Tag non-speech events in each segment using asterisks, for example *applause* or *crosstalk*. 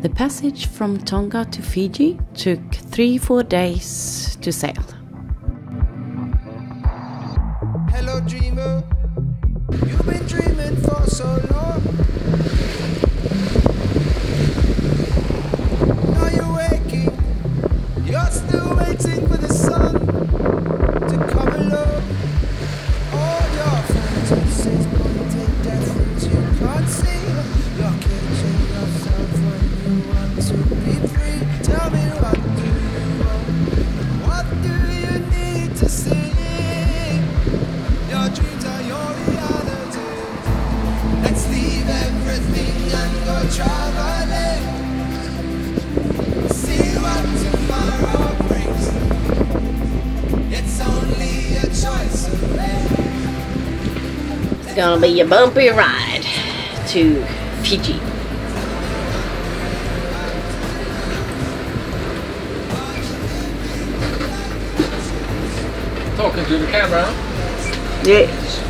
The passage from Tonga to Fiji took three, four days to sail. Gonna be a bumpy ride to Fiji. Talking to the camera. Yes.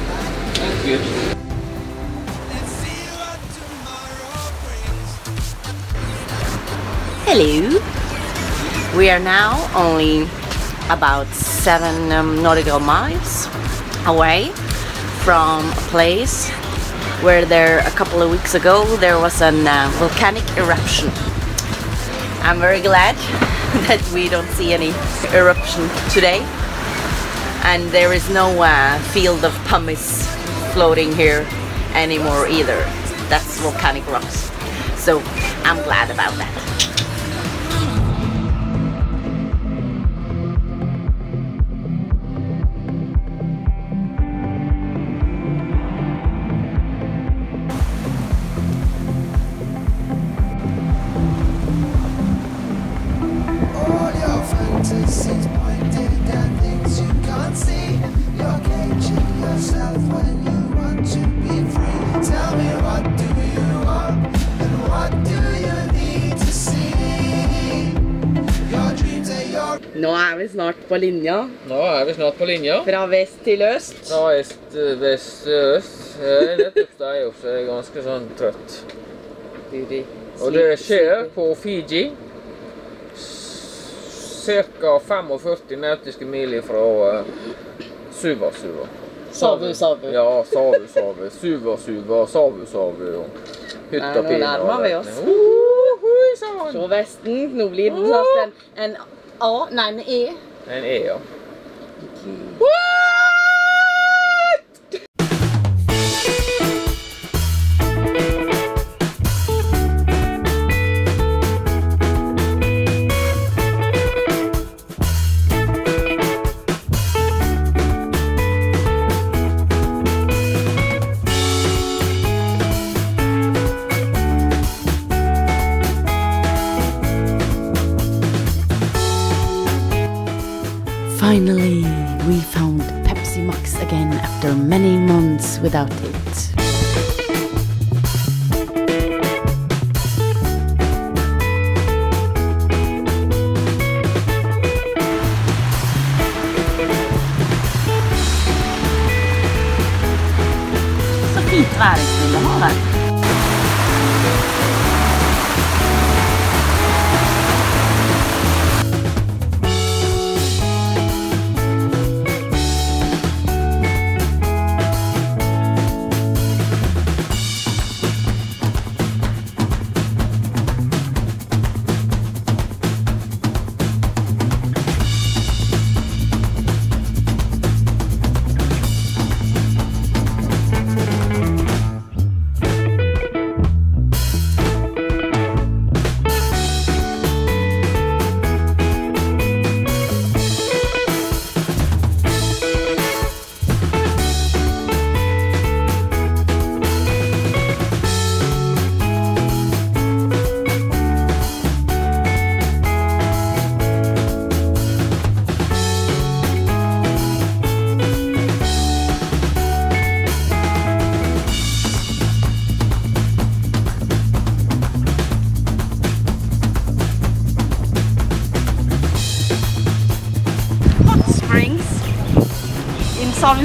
That's good. Let's see what tomorrow brings. Hello. We are now only about seven um, nautical miles away from a place where there a couple of weeks ago there was a uh, volcanic eruption. I'm very glad *laughs* that we don't see any eruption today and there is no uh, field of pumice floating here anymore either. That's volcanic rocks. So I'm glad about that. Nå er vi snart på linja, Nå er vi snart på linja. fra vest til øst. Fra vest, vest, øst. Eh, Nettopp er jo så ganske sånn trøtt. Og det skjer på Fiji. Ca. 45 nautiske mil fra uh, Suva Suva. Savu, Savu. Ja, Savu Savu. Suva Suva, Savu Savu. og Hytta nå nærmer vi oss. Sann. Så vesten, nå blir det snart en, en A, nei en E. En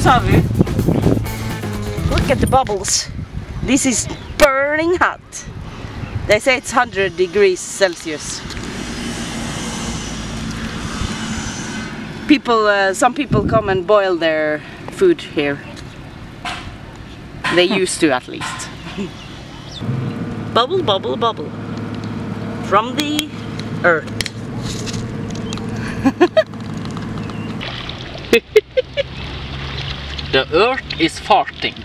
Look at the bubbles. This is burning hot. They say it's 100 degrees Celsius. People, uh, some people come and boil their food here. They used to at least. bubble, bubble, bubble. From the earth. *laughs* The earth is farting.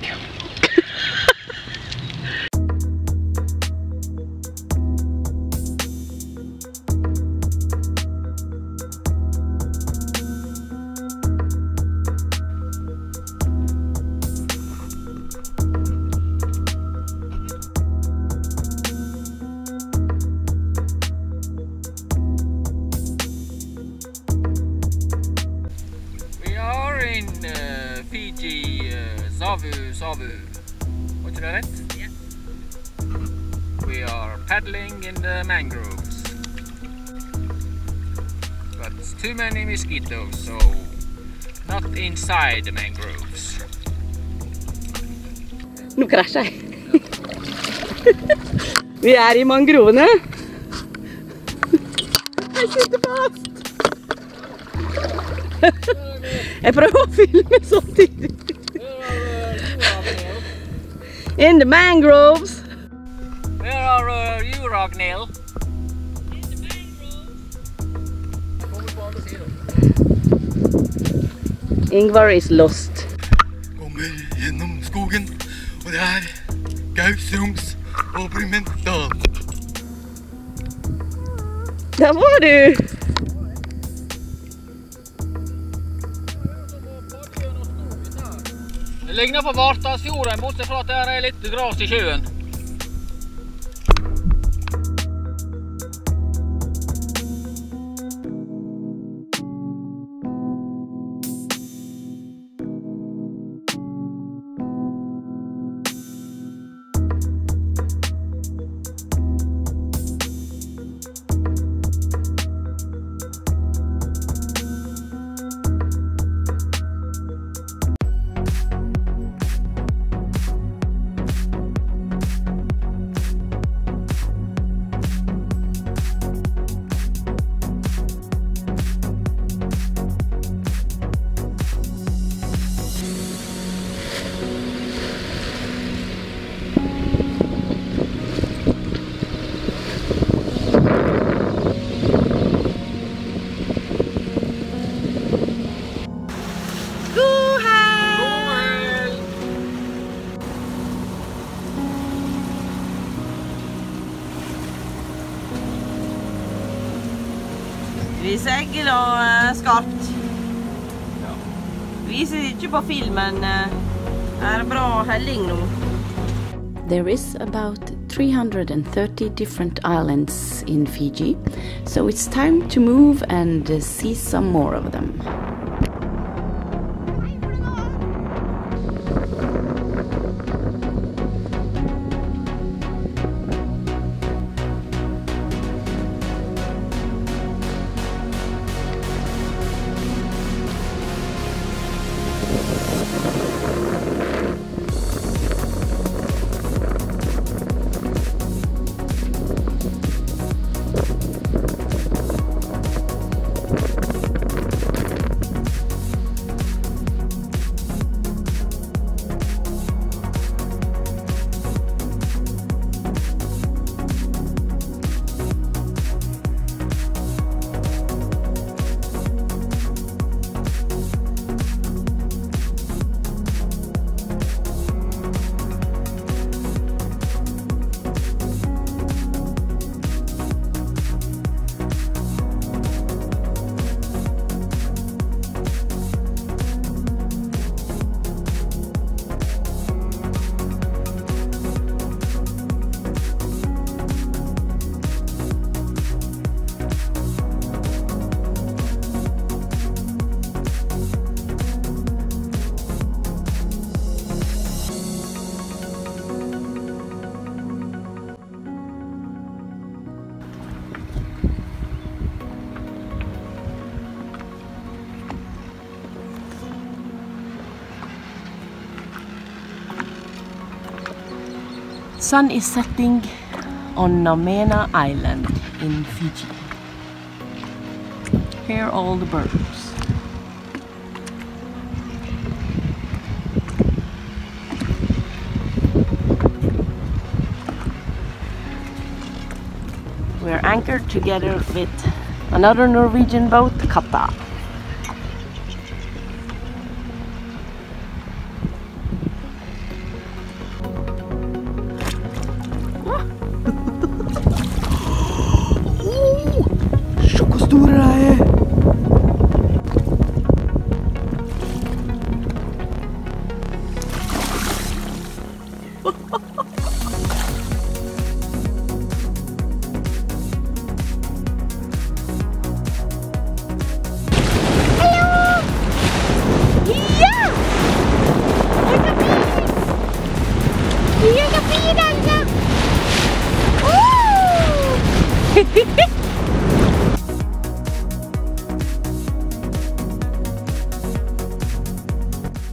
Uh, Fiji, uh, Savu, Savu. What did I read? Yeah. We are paddling in the mangroves. But it's too many mosquitoes, so not inside the mangroves. Nå krasjer jeg. *laughs* Vi er i mangrovene. Jeg sitter fast. Jeg prøver å filme samtidig. In the mangroves. Where are uh, you, Ragnhild? Ingvar is lost. kommer gjennom skogen, og det er Gausrums og Brumunddal. Der var du! Ligner på Vartdalsfjorden, bortsett fra at det er litt gras i sjøen. Vi seiler og skarpt. Viser ikke på filmen. Er det bra helling nå? There is about 330 different islands in Fiji, so it's time to move and see some more of them. Sun is setting on Namena Island in Fiji. Here are all the birds. We're anchored together with another Norwegian boat, Kappa.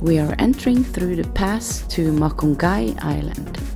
We are entering through the pass to Makogai Island.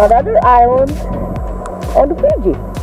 Another island on Fiji.